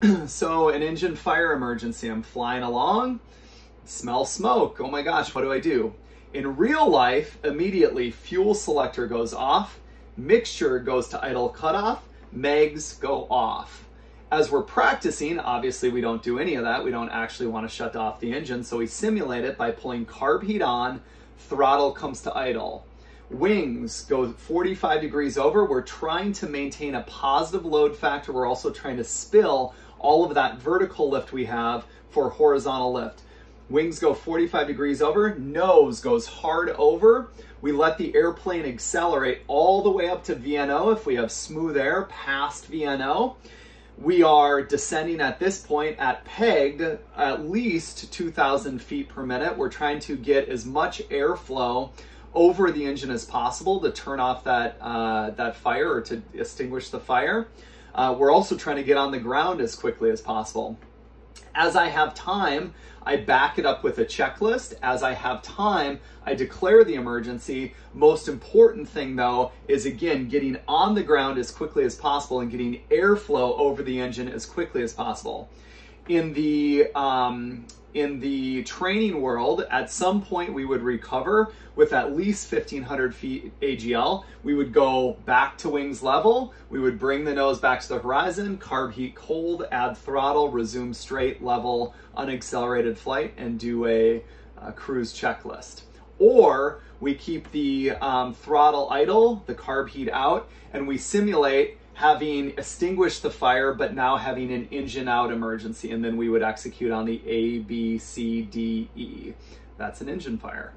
so an engine fire emergency. I'm flying along, smell smoke. Oh my gosh, what do I do? In real life, immediately fuel selector goes off, mixture goes to idle cutoff, mags go off. As we're practicing, obviously we don't do any of that. We don't actually want to shut off the engine, so we simulate it by pulling carb heat on, throttle comes to idle. Wings go 45 degrees over. We're trying to maintain a positive load factor. We're also trying to spill all of that vertical lift we have for horizontal lift. Wings go 45 degrees over, nose goes hard over. We let the airplane accelerate all the way up to VNO if we have smooth air past VNO. We are descending at this point at pegged at least 2,000 feet per minute. We're trying to get as much airflow over the engine as possible to turn off that, uh, that fire or to extinguish the fire. Uh, we're also trying to get on the ground as quickly as possible. As I have time, I back it up with a checklist. As I have time, I declare the emergency. Most important thing though is again getting on the ground as quickly as possible and getting airflow over the engine as quickly as possible. In the um, in the training world, at some point we would recover with at least 1500 feet AGL. We would go back to wings level. We would bring the nose back to the horizon, carb heat cold, add throttle, resume straight level, unaccelerated flight, and do a, a cruise checklist. Or we keep the um, throttle idle, the carb heat out, and we simulate having extinguished the fire, but now having an engine out emergency, and then we would execute on the A, B, C, D, E. That's an engine fire.